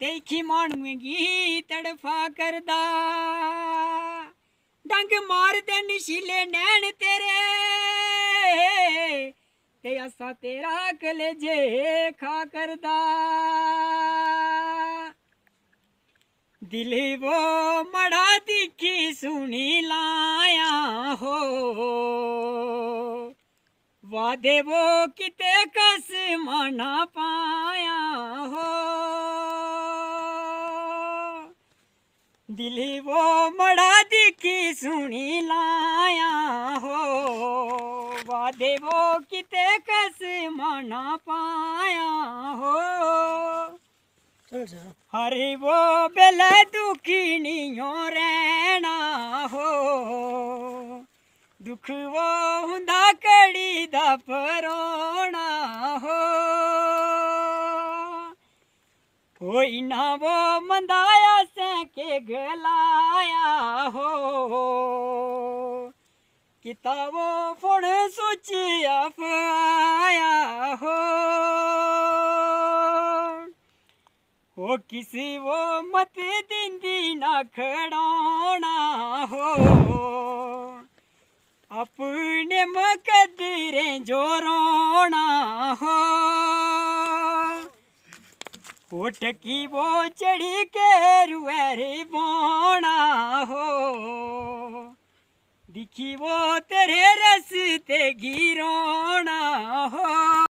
देखी मानूँगी तड़फा करदा। डंग मार दे नशीले नैन तेरे। ते असा तेरा कलेजे खा करदा। दिल वो मड़ा दिखी सुनी लाया हो। वादे वो किते कस माना पा दिली वो मड़ा दिखी सुनी लाया हो। वादे वो किते कस मना पाया हो। हरे वो बेल दुखिनियो रहना हो। दुख वो हुंदा कड़ी दा होई ना वो मंदाया से के गलाया हो। किता वो फुण सोचिया फाया हो। हो किसी वो मत दिंदी ना खड़ोना हो। अपने मकदरे जोरों उठ की वो चढ़ी के रुएरी बोना हो। दिखी वो तेरे रस्ते गिरो